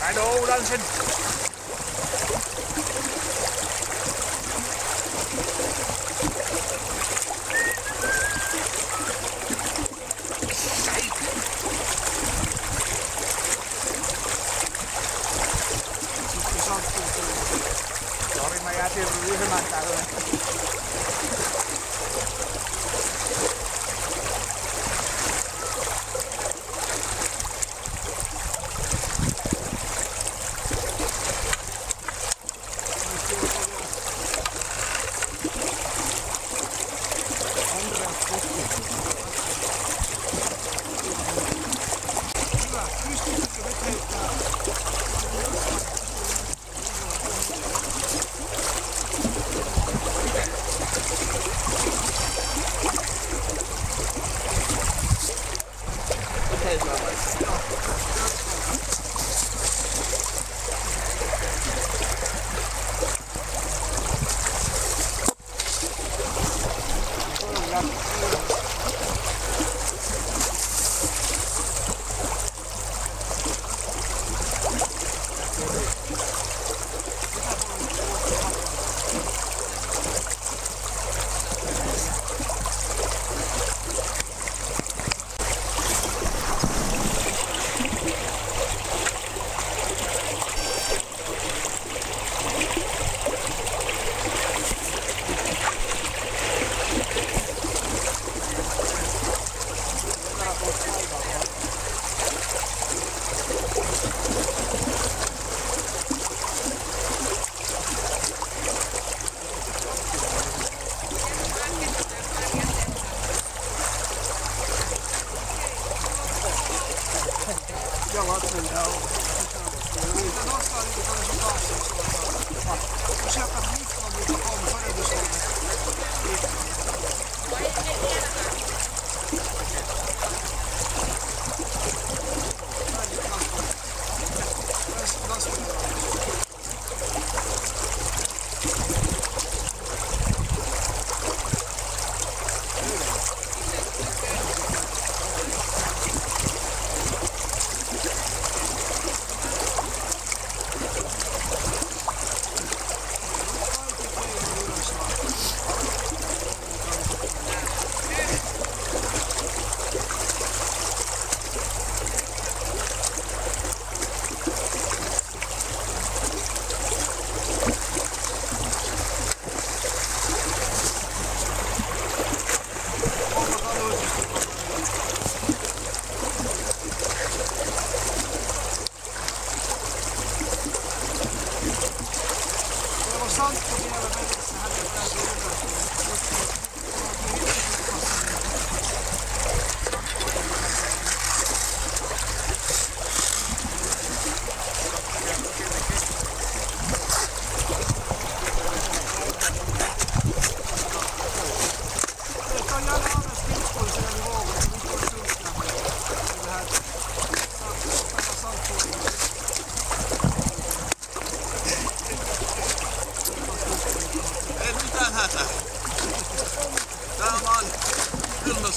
Đại đô lên xin Sorry, me ha tirado y me mataron.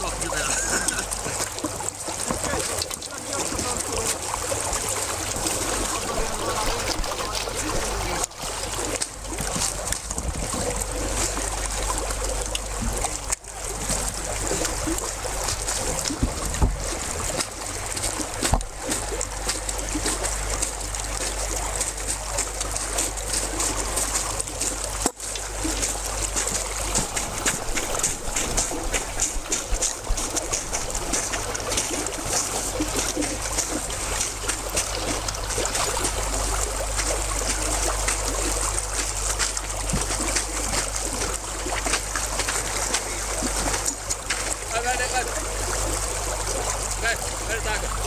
off your back. Ver, ver, ver, ver, ver,